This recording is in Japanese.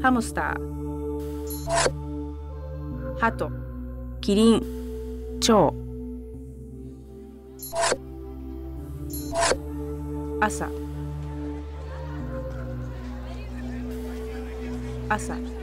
ハムスター。ハト。キリン。チョウ朝。朝。